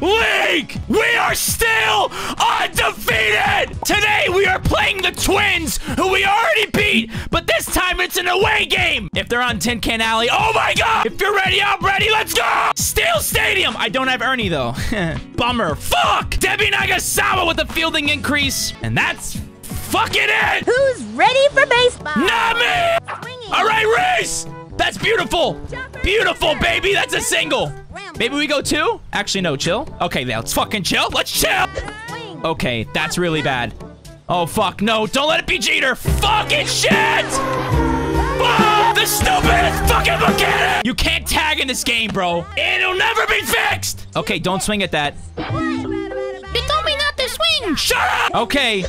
league. We are still undefeated. Today we are playing the Twins, who we already beat, but this time it's an away game. If they're on Tin Can Alley, oh my god. If you're ready, I'm ready. Let's go. Steel Stadium. I don't have Ernie though. Bummer. Fuck. Debbie Nagasawa with a fielding increase, and that's fucking it. Who's ready for baseball? Not me. Swinging. All right, Reese. That's beautiful. Beautiful, baby. That's a single. Maybe we go two? Actually, no, chill. Okay, let's fucking chill. Let's chill. Okay, that's really bad. Oh, fuck. No, don't let it be Jeter. Fucking shit. The stupidest fucking mechanic. You can't tag in this game, bro. It'll never be fixed. Okay, don't swing at that. You told me not to swing. Shut up. Okay,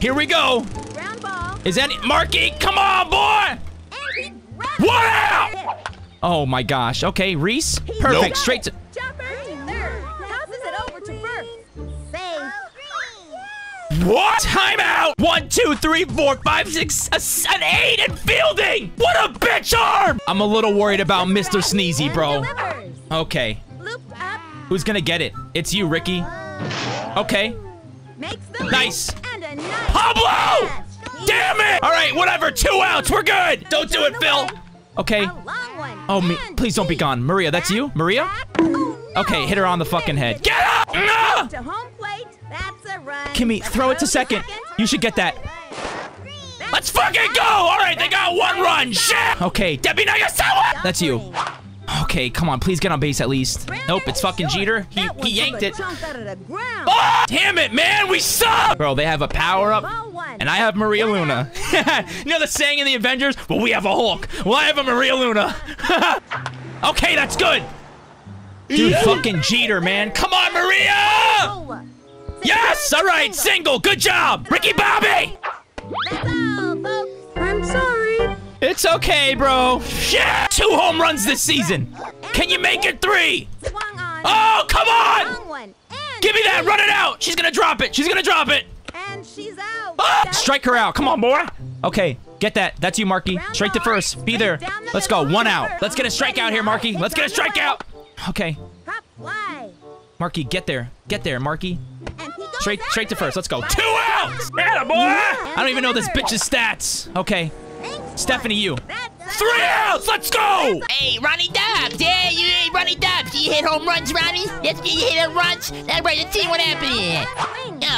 here we go. Is any Marky? Come on, boy. And he grabs One out. Oh my gosh. Okay, Reese. Perfect. Straight to. Jumper. Third. Tosses it over to first. Save. What? Timeout! One, two, three, four, five, six, a s- an eight, and fielding! What a bitch arm! I'm a little worried about Mr. Sneezy, bro. Okay, who's gonna get it? It's you, Ricky. Okay, Nice. leap, And a nice Pablo! catch. Damn it! All right, whatever. Two outs. We're good. Don't do it, Phil. Okay. A long one. Oh, me. Please don't be gone. Maria, that's you? Maria? Oh. Okay, hit her on the fucking head. Get up! To home plate. That's a run. Kimmy, throw it to second. second. You should get that. Let's fucking go! All right, they got one run. Shit! Okay, Debbie Nagasawa! That's you. Okay, come on, please get on base at least. Nope, it's fucking Jeter. He, he yanked it. chunk out of the ground. Oh, damn it, man, we suck! Bro, they have a power up, and I have Maria Luna. you know the saying in the Avengers? Well, we have a Hulk. Well, I have a Maria Luna. okay, that's good. Dude, fucking Jeter, man. Come on, Maria! Yes, all right, single. Good job. Ricky Bobby! It's okay, bro. Shit! Two home runs this season. Can you make it three? Oh, come on! Long one. And Give me that. Run it out. She's gonna drop it. She's gonna drop it. And she's out. Ah! Strike her out. Come on, boy. Okay, get that. That's you, Marky. Straight to first. Be there. Let's go. One out. Let's get a strikeout here, Marky. Let's get a strikeout. Okay, Pop. Marky, get there. Get there, Marky. And he goes Straight, straight to first. Let's go. Two outs. Yeah, boy. I don't even know this bitch's stats. Okay, Stephanie, you. Three outs. Let's go. Hey, Ronnie Dobbs. Yeah, you hey, Ronnie Dobbs. You hit home runs, Ronnie? Yes, you hit home runs? All right, let's see what happened here.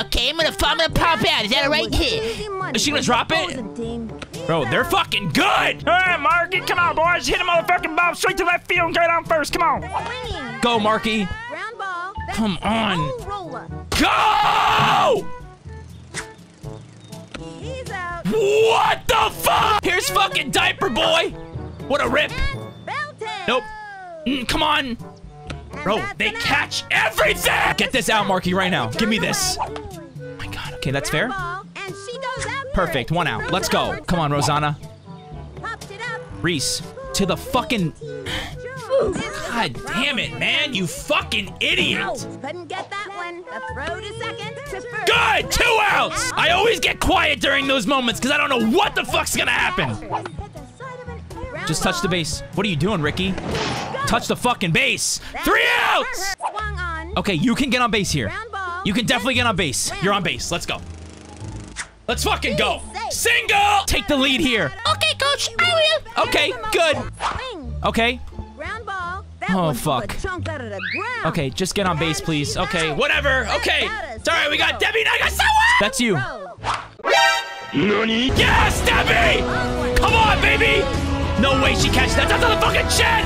Okay, I'm gonna, I'm gonna pop out. Is that all right? Here. Easy Is she gonna drop it? Bro, they're fucking good. All right, Marky, come on, boys. Hit a motherfucking bomb straight to left field and get on first. Come on. Go, Marky. Ground ball. That's Come on. Go! What the fuck? Diaper boy. What a rip. Nope. Mm, come on. Bro, they catch everything. Get this out, Marky, right now. Give me this. Oh my god. Okay, that's fair. Perfect. One out. Let's go. Come on, Rosanna. Reese. To the fucking. God God damn it, man. You fucking idiot. Couldn't get that one. The throw to second to first. Good. Two outs. I always get quiet during those moments because I don't know what the fuck's gonna happen. Just touch the base. What are you doing, Ricky? Touch the fucking base. Three outs. Okay, you can get on base here. You can definitely get on base. You're on base. Let's go. Let's fucking go. Single. Take the lead here. Okay, coach, I will. Okay, good. Okay. Ground ball. That Oh, one fuck. A chunk out of the ground. Okay, just get on base, please. Okay, out. whatever. Okay. That is It's all right. We got single. Debbie Nagasawa. That's you. Throw. Yes, Debbie. Come on, baby. No way she catches that. That's on the fucking chin.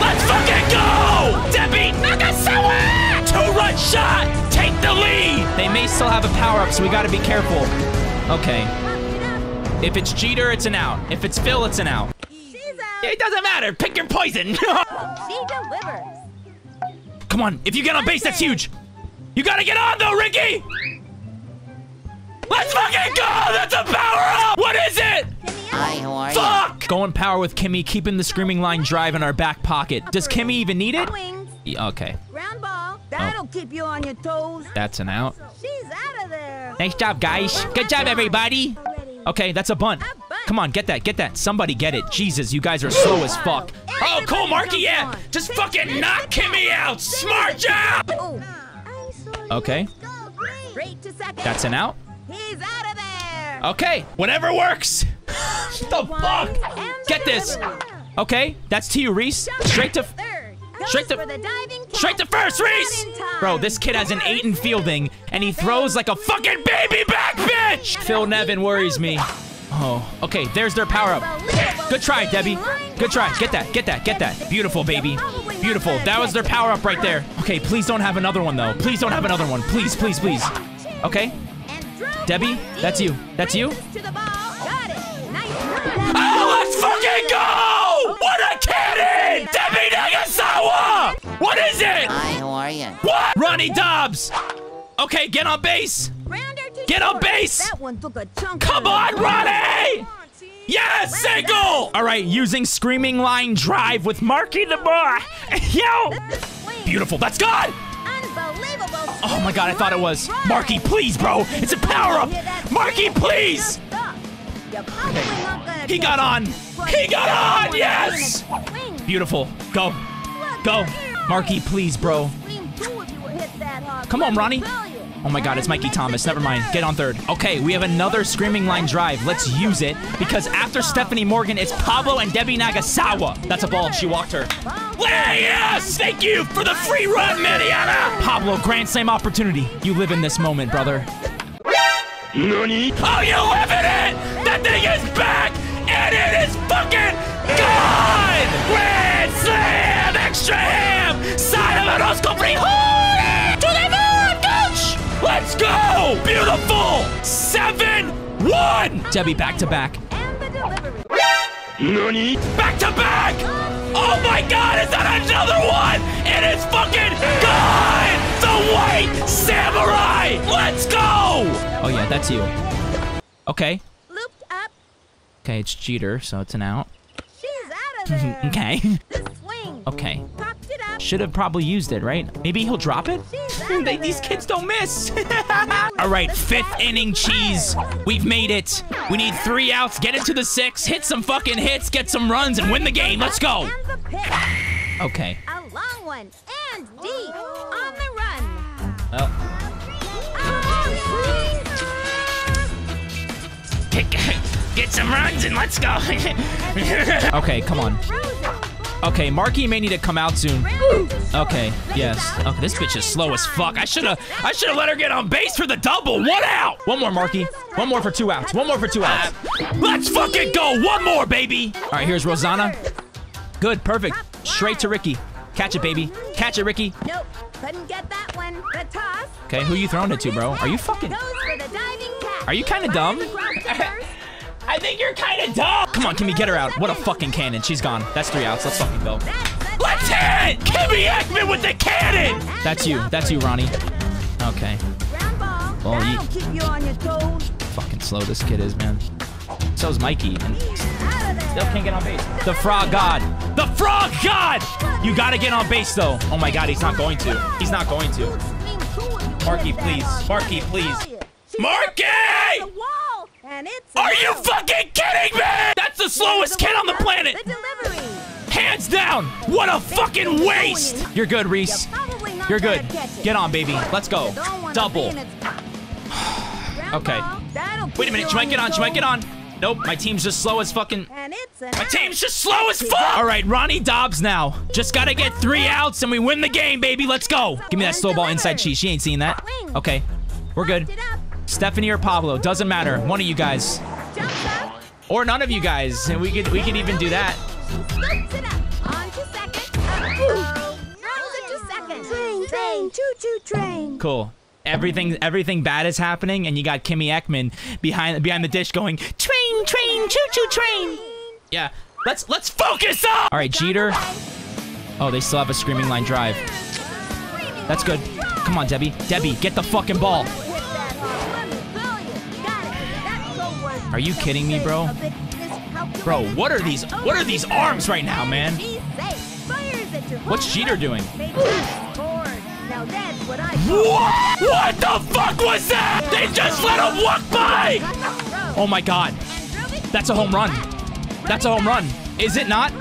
Let's fucking go. Debbie Nagasawa. Two-run shot. Take the lead. They may still have a power-up, so we got to be careful. Okay. Popped it up. If it's Jeter, it's an out. If it's Phil, it's an out. She's out. It doesn't matter. Pick your poison. She delivers. Come on. If you get on base, that's huge. You gotta get on though, Ricky. Let's fucking go. That's a power up. What is it? Kimmy Hi, how are you? Fuck. Going power with Kimmy, keeping the screaming line drive in our back pocket. Does Kimmy even need it? Swings. Yeah, Okay, Ground ball. Oh. That'll keep you on your toes. that's an out. She's out of there. Nice job, guys. Good job, everybody. Okay, that's a bunt. Come on, get that, get that. Somebody get it. Jesus, you guys are slow as fuck. Oh, cool, Marky, yeah. Just fucking knock Kimmy out. Smart job. Oh, Okay, straight to second. that's an out. He's out of there. Okay, whatever works. the fuck? Get this. Okay, that's to you, Reese. Straight to... Straight to- Straight to first, Reese! Not in time. Bro, this kid has an 8 in fielding, and he throws like a fucking baby back bitch! Phil Nevin worries me. Oh, okay, there's their power-up. Good try, Debbie. Good try. Get that, get that, get that. Beautiful, baby. Beautiful. That was their power-up right there. Okay, please don't have another one, though. Please don't have another one. Please, please, please. Okay, Debbie, that's you. That's you? Races To the ball. Got it. Nice run. Oh, let's fucking go! What a cannon! How? What? Ronnie Dobbs! Okay, get on base! Get on base! That one took a chunk. Come on, Ronnie! Yes, single! All right, using screaming line drive with Marky the boy. Yo! swing. Beautiful, that's good! Unbelievable. Oh my god, I thought it was. Marky, please, bro. It's a power up. Marky, please! He got on. He got on, yes! Beautiful. Go. Go. Marky, please, bro. Come on, Ronnie. Oh my god, it's Mikey Thomas. Never mind. Get on third. Okay, we have another Screaming Line drive. Let's use it because after Stephanie Morgan, it's Pablo and Debbie Nagasawa. That's a ball. She walked her. Yes! Thank you for the free run, Mariana! Pablo, Grand Slam opportunity. You live in this moment, brother. Nani? Oh, you live in it! That thing is back! And it is fucking gone! Extra ham! Side of an Oscar free To the moon, coach! Let's go! Beautiful! 7-1! Debbie, back to back. And the delivery. Nani? Back to back! Oh my god, is that another one? And It is fucking gone! The White Samurai! Let's go! Oh yeah, that's you. Okay. Looped up. Okay, it's Jeter, so it's an out. She's out of there. Okay. Okay. It. Should have probably used it, right? Maybe he'll drop it? She's out of They- these kids don't miss. All right, fifth inning cheese. We've made it. We need three outs, get into the six, hit some fucking hits, get some runs, and win the game. Let's go. And the pitch. Okay. A long one. And deep. On the run. Oh. Oh, Get, get some runs and let's go. okay, come on. Okay, Marky may need to come out soon. Okay, yes. Okay, this bitch is slow as fuck. I should have I should have let her get on base for the double. One out. One more, Marky. One more for two outs. One more for two outs. Let's fucking go. One more, baby. All right, here's Rosanna. Good, perfect. Straight to Ricky. Catch it, baby. Catch it, Ricky. Nope. Couldn't get that one. The toss. Okay, who you throwing it to, bro? Are you fucking... Goes for the diving catch. Are you kinda dumb? Across the first. I think you're kind of dumb. Come on, Kimmy, get her out. What a fucking cannon. She's gone. That's three outs. Let's fucking go. Let's hit! Kimmy Eckman with the cannon! That's you. That's you, Ronnie. Okay. ground. Well, you- That'll keep you on your toes. Fucking slow this kid is, man. So's Mikey. And Out of still can't get on base. The Frog God. The Frog God! You gotta get on base, though. Oh my god, he's not going to. He's not going to. Swing cool if you Marky, please. hard. Marky, please. Tell Marky! The wall, and it's Are you fucking kidding me? That's the slowest kid on the planet! The delivery. Hands down! What a fucking waste! You're good, Reese. You're good. Get on, baby. Let's go. You don't wanna Double. be in its pocket. Ground Okay. Wait a minute. you She might get on. She might get on. Nope. My team's just slow as fucking. toes. And it's an My team's just slow as fuck! Alright, Ronnie Dobbs now. Just gotta get three outs and we win the game, baby. Let's go. Give me that slow ball inside cheese. She ain't seen that. Okay. We're good. Stephanie or Pablo. Doesn't matter. One of you guys. Or none of you guys. And we could we could even do that. Cool. Everything everything bad is happening, and you got Kimmy Eckman behind behind the dish going, train, train, choo choo train. Yeah. Let's let's focus up! Alright, Jeter. Oh, they still have a screaming line drive. That's good. Come on, Debbie. Debbie, get the fucking ball. Are you kidding me, bro? Bro, what are these what are these arms right now, man? What's Jeter doing? What? What the fuck was that? They just let him walk by! Oh my god. That's a home run. That's a home run. Is it not?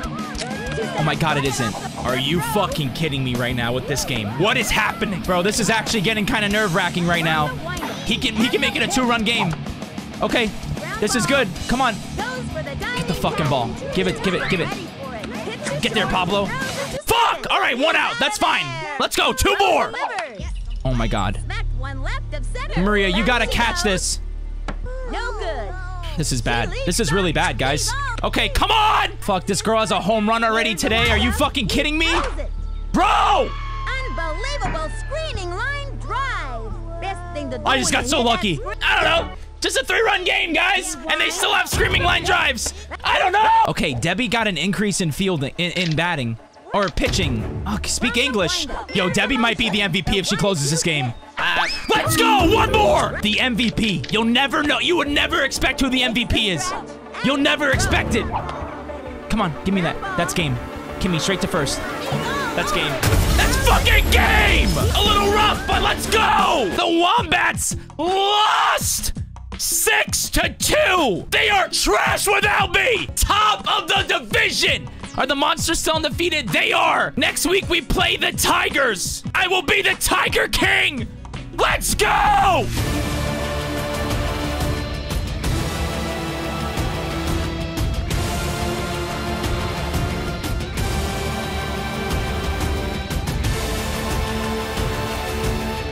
Oh my god, it isn't. Are you fucking kidding me right now with this game? What is happening? Bro, this is actually getting kind of nerve-wracking right now. He can he can make it a two-run game. Okay, this is good. Come on. Get the fucking ball. Give it, give it, give it. Get there, Pablo. Fuck! All right, one out. That's fine. Let's go. Two more. Oh my god. Maria, you gotta catch this. No good. This is bad. This is really bad, guys. Okay, come on! Fuck, this girl has a home run already today. Are you fucking kidding me? Bro! Unbelievable screaming line drive. Best thing to do I just got so lucky. I don't know. Just a three-run game, guys, and they still have screaming line drives. I don't know. Okay, Debbie got an increase in fielding, in, in batting, or pitching. Oh, speak English. Yo, Debbie might be the MVP if she closes this game. Uh, let's go. One more. The MVP. You'll never know. You would never expect who the MVP is. You'll never expect it. Come on, give me that. That's game. Kimmy, straight to first. That's game. That's fucking game! A little rough, but let's go! The Wombats lost! Six to two! They are trash without me! Top of the division! Are the monsters still undefeated? They are! Next week we play the Tigers! I will be the Tiger King! Let's go!